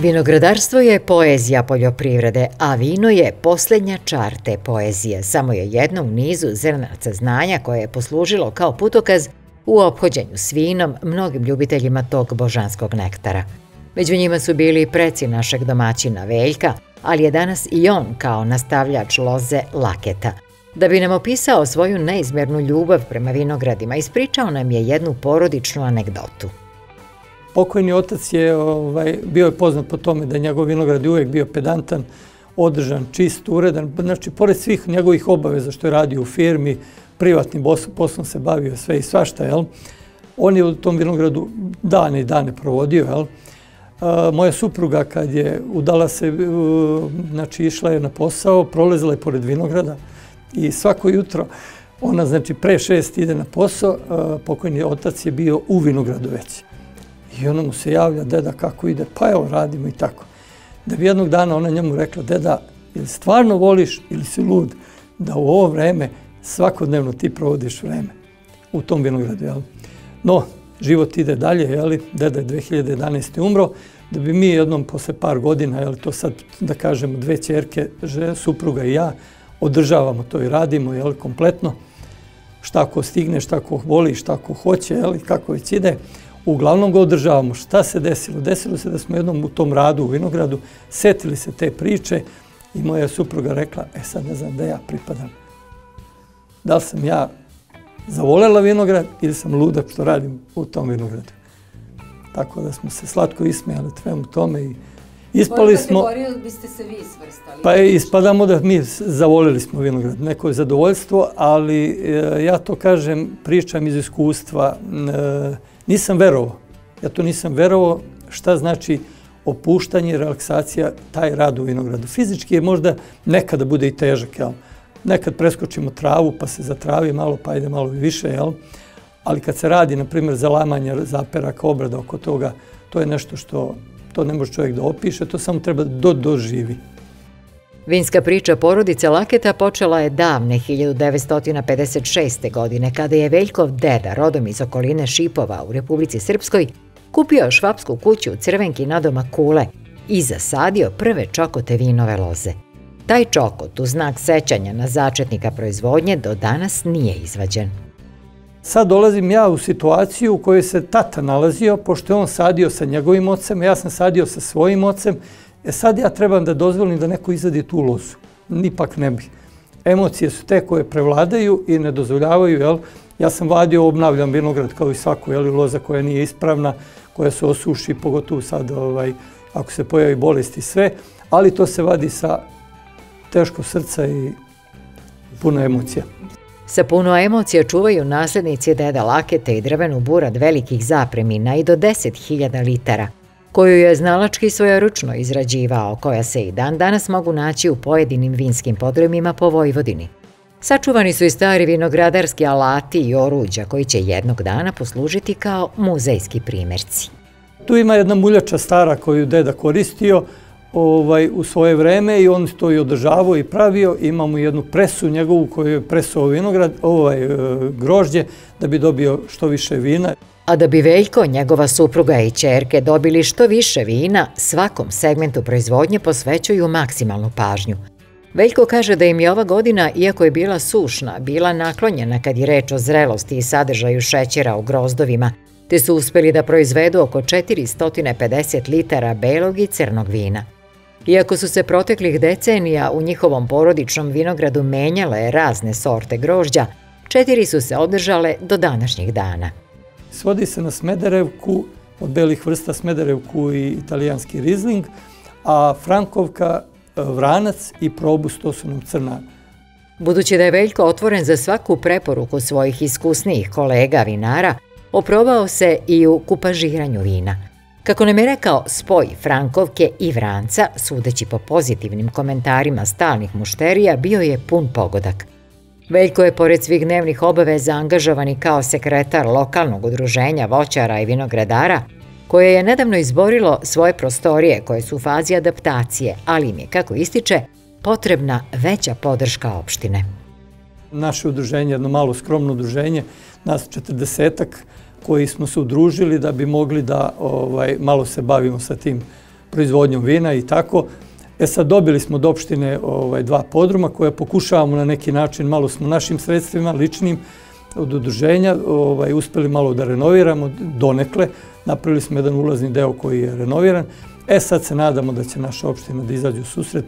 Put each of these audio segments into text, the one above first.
Vinogradarstvo je poezija poljoprivrede, a vino je posljednja čar te poezije. Samo je jedno u nizu zrnaca znanja koje je poslužilo kao putokaz u obhođenju s vinom mnogim ljubiteljima tog božanskog nektara. Među njima su bili preci našeg domaćina Veljka, ali je danas i on kao nastavljač loze Laketa. Da bi nam opisao svoju neizmjernu ljubav prema vinogradima, ispričao nam je jednu porodičnu anegdotu. Pokojni otac je ovaj, bio je poznat po tome da je njegov vinograd je uvijek bio pedantan, održan, čist, uredan. Znači, pored svih njegovih obaveza što je radio u firmi, privatnim poslom se bavio sve i svašta, jel? On je u tom vinogradu dane i dane provodio, jel? Moja supruga kad je udala se, znači išla je na posao, prolezila je pored vinograda i svako jutro ona, znači, pre šest ide na posao, pokojni otac je bio u vinogradu već. I ona mu se javlja, deda, kako ide? Pa evo, radimo i tako. Da bi jednog dana ona njemu rekla, deda, ili stvarno voliš ili si lud da u ovo vreme svakodnevno ti provodiš vreme u tom vinogradu, jel? No, život ide dalje, jel? Deda je 2011. umro, da bi mi jednom posle par godina, jel, to sad da kažemo dve čerke, supruga i ja, održavamo to i radimo, jel, kompletno, šta ko stigne, šta ko voli, šta ko hoće, jel, kako već ide, uglavnom ga održavamo. Šta se desilo? Desilo se da smo jednom u tom radu u Vinogradu setili se te priče i moja supruga rekla, e sad ne znam da ja pripadam. Da li sam ja zavolela Vinograd ili sam ludak što radim u tom Vinogradu. Tako da smo se slatko ismijali tvemu tome i ispali smo... Koju biste se vi svrstali? Pa ispadamo da mi zavolili smo Vinograd. Neko je zadovoljstvo, ali e, ja to kažem, pričam iz iskustva. E, Nisam verovao. Ja to nisam verovao šta znači opuštanje, relaksacija, taj rad u vinogradu. Fizički je možda nekada bude i težak, jel? Nekad preskočimo travu pa se zatravi malo, pa ide malo više, jel? Ali kad se radi, na primjer, zalamanje zaperaka, obrada oko toga, to je nešto što to ne može čovjek da opiše, to samo treba da doživi. Vinska priča porodice Laketa počela je davne 1956. godine kada je Veljkov deda, rodom iz okoline Šipova u Republici Srpskoj, kupio švapsku kuću u crvenki nadoma Kule i zasadio prve čokote vinove loze. Taj čokot u znak sećanja na začetnika proizvodnje do danas nije izvađen. Sad dolazim ja u situaciju u kojoj se tata nalazio, pošto je on sadio sa njegovim ocem, ja sam sadio sa svojim ocem, E sad ja trebam da dozvolim da neko izadi tu lozu. Nipak ne bih. Emocije su te koje prevladaju i ne dozvoljavaju, jel? Ja sam vadio, obnavljam vinograd kao i svaku, jel? Loza koja nije ispravna, koja se osuši, pogotovo sad, ovaj, ako se pojavi bolesti sve, ali to se vadi sa teško srca i puno emocija. Sa puno emocija čuvaju nasljednici deda Lakete i drvenu burad velikih zapremina i do 10.000 litara, koju je znalački svojoručno izrađivao, koja se i dan danas mogu naći u pojedinim vinskim podrumima po Vojvodini. Sačuvani su i stari vinogradarski alati i oruđa koji će jednog dana poslužiti kao muzejski primjerci. Tu ima jedna muljača stara koju deda koristio ovaj, u svoje vreme i on to i održavao i pravio. Imamo jednu presu njegovu koju je presao vinograd, ovaj, e, grožđe da bi dobio što više vina. A da bi Veljko, njegova supruga i čerke dobili što više vina, svakom segmentu proizvodnje posvećuju maksimalnu pažnju. Veljko kaže da im je ova godina, iako je bila sušna, bila naklonjena kad je reč o zrelosti i sadržaju šećera u grozdovima, te su uspeli da proizvedu oko 450 litara belog i crnog vina. Iako su se proteklih decenija u njihovom porodičnom vinogradu menjale razne sorte grožđa, četiri su se održale do današnjih dana svodi se na Smederevku, od belih vrsta Smederevku i italijanski Rizling, a Frankovka, e, Vranac i Probus, to su nam crna. Budući da je Veljko otvoren za svaku preporuku svojih iskusnijih kolega vinara, oprobao se i u kupažiranju vina. Kako nam je rekao spoj Frankovke i Vranca, sudeći po pozitivnim komentarima stalnih mušterija, bio je pun pogodak – Veljko je pored svih dnevnih obaveza angažovani kao sekretar lokalnog udruženja voćara i vinogradara, koje je nedavno izborilo svoje prostorije koje su u fazi adaptacije, ali im je, kako ističe, potrebna veća podrška opštine. Naše udruženje, jedno malo skromno udruženje, nas četrdesetak koji smo se udružili da bi mogli da ovaj, malo se bavimo sa tim proizvodnjom vina i tako. E sad dobili smo od opštine ovaj, dva podruma koje pokušavamo na neki način, malo smo našim sredstvima, ličnim, od udruženja, ovaj, uspeli malo da renoviramo donekle. Napravili smo jedan ulazni deo koji je renoviran. E sad se nadamo da će naša opština da izađe u susret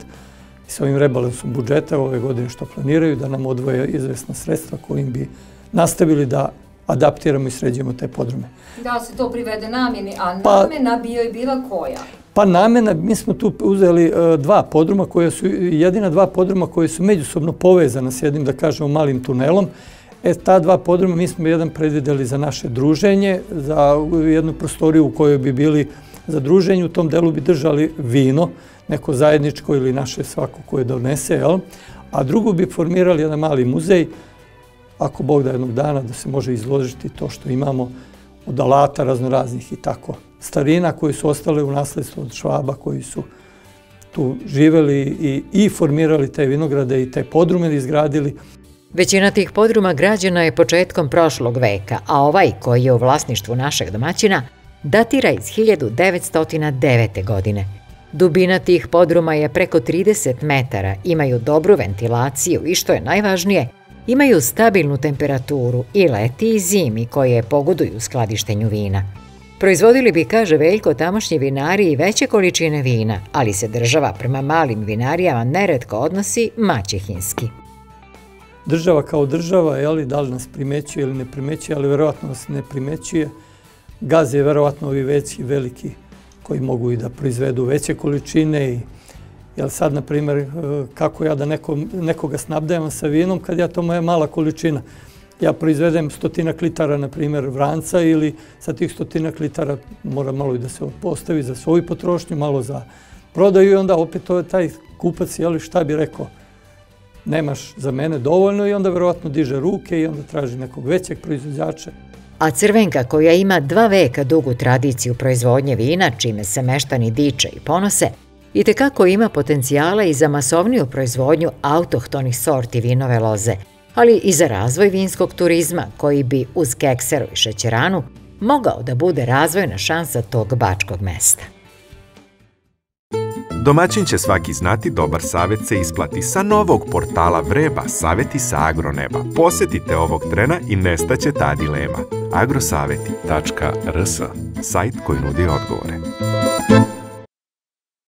i sa ovim rebalansom budžeta ove godine što planiraju, da nam odvoje izvesna sredstva kojim bi nastavili da adaptiramo i sređujemo te podrume. Da se to privede namjeni, a pa, namena bio je bila koja? Pa namena, mi smo tu uzeli e, dva podruma koje su, jedina dva podruma koje su međusobno povezana s jednim, da kažemo, malim tunelom. E, ta dva podruma mi smo jedan predvideli za naše druženje, za jednu prostoriju u kojoj bi bili za druženje, u tom delu bi držali vino, neko zajedničko ili naše svako koje donese, jel? a drugu bi formirali jedan mali muzej, ako Bog da jednog dana da se može izložiti to što imamo od alata raznoraznih i tako starina koji su ostale u nasledstvu od švaba koji su tu živeli i, i formirali te vinograde i te podrume izgradili. Većina tih podruma građena je početkom prošlog veka, a ovaj koji je u vlasništvu našeg domaćina datira iz 1909. godine. Dubina tih podruma je preko 30 metara, imaju dobru ventilaciju i što je najvažnije, imaju stabilnu temperaturu i leti i zimi koje pogoduju skladištenju vina. Proizvodili bi, kaže Veljko, tamošnji vinari i veće količine vina, ali se država prema malim vinarijama neredko odnosi maćehinski. Država kao država, je li, da li nas primećuje ili ne primećuje, ali verovatno nas ne primećuje. Gaz je verovatno ovi veći, veliki, koji mogu i da proizvedu veće količine i Jel sad, na primjer, e, kako ja da neko, nekoga snabdajem sa vinom kad ja to moja mala količina. Ja proizvedem stotinak litara, na primjer, vranca ili sa tih stotinak litara mora malo i da se postavi za svoju potrošnju, malo za prodaju i onda opet to je taj kupac, jeli šta bi rekao, nemaš za mene dovoljno i onda verovatno diže ruke i onda traži nekog većeg proizvođača. A crvenka koja ima dva veka dugu tradiciju proizvodnje vina, čime se meštani diče i ponose, i tekako ima potencijala i za masovniju proizvodnju autohtonih sorti vinove loze, ali i za razvoj vinskog turizma koji bi uz kekseru i šećeranu mogao da bude razvojna šansa tog bačkog mesta. Domaćin će svaki znati, dobar savjet se isplati sa novog portala Vreba Savjeti sa Agroneba. Posjetite ovog trena i nestaće ta dilema. agrosaveti.rs Sajt koji nudi odgovore.